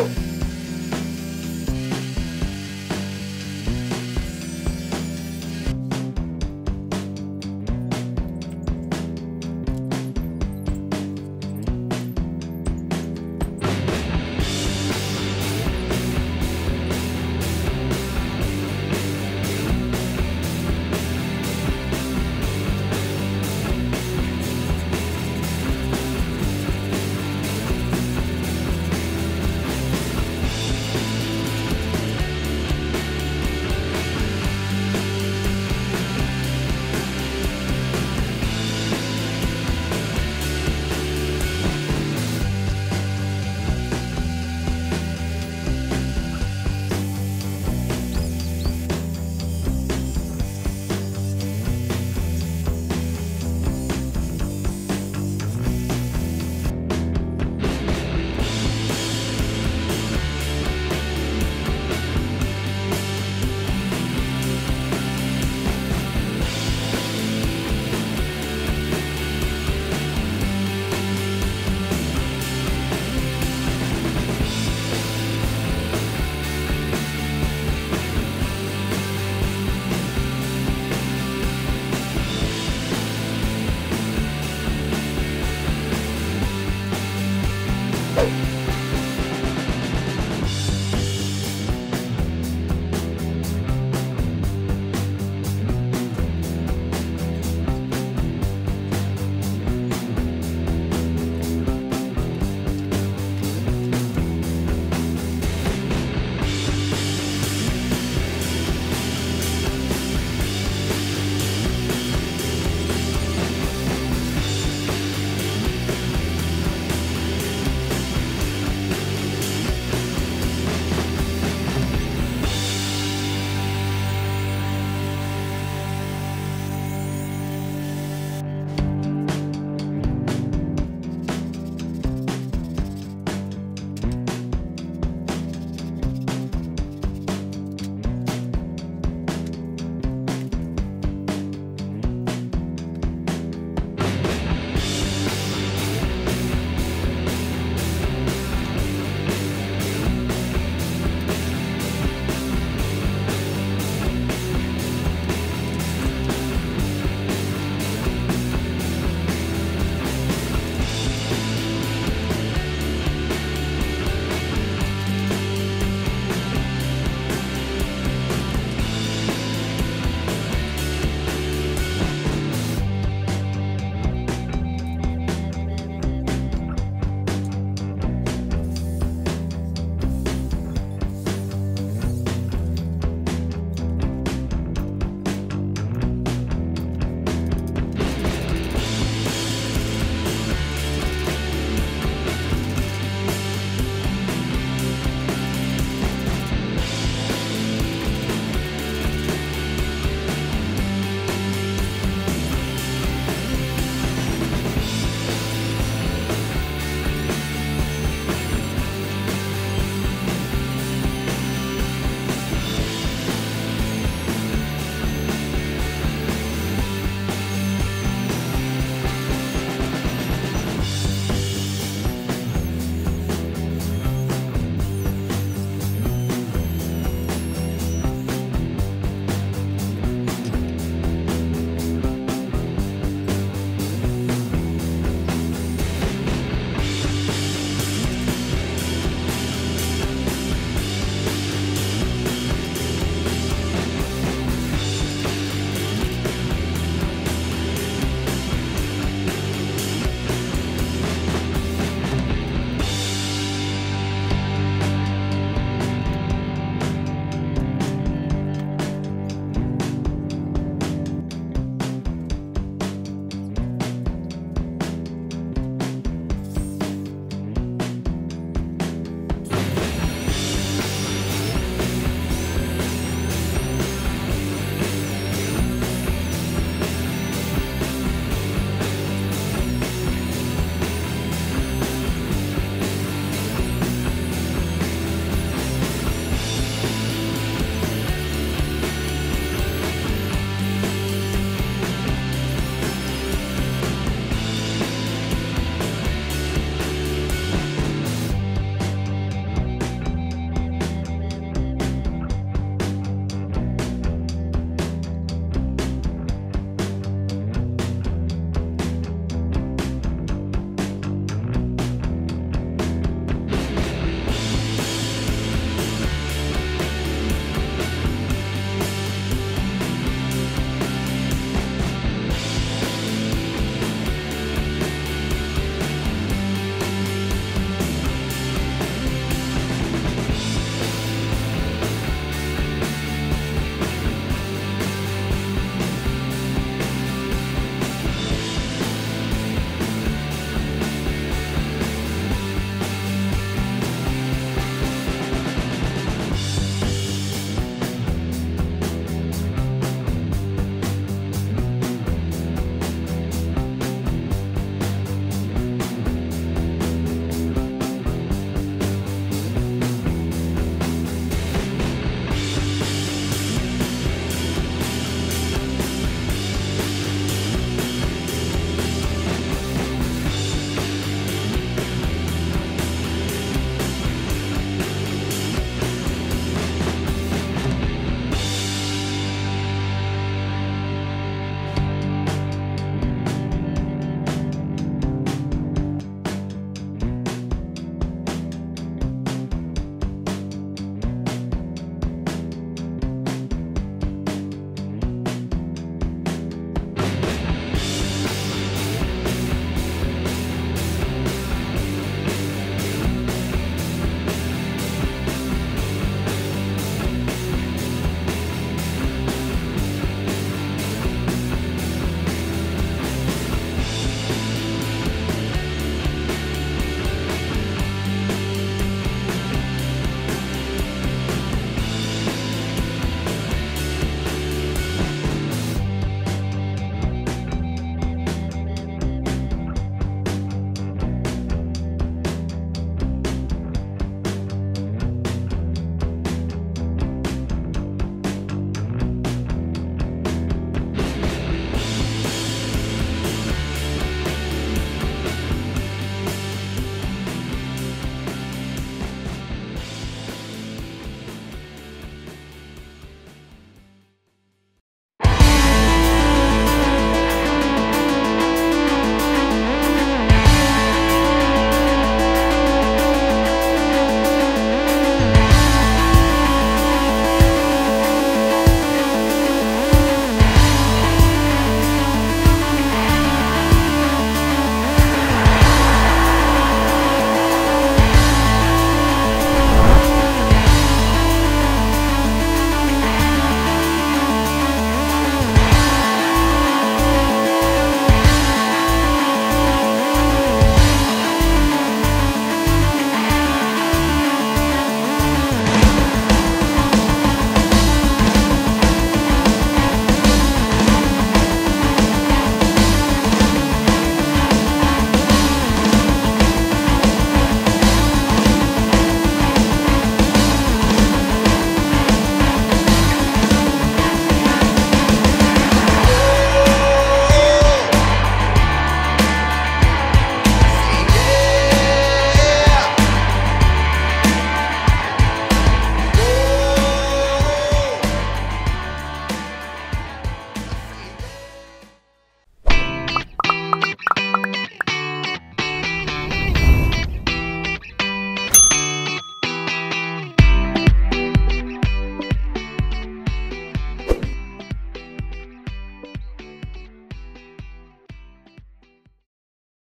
Valeu!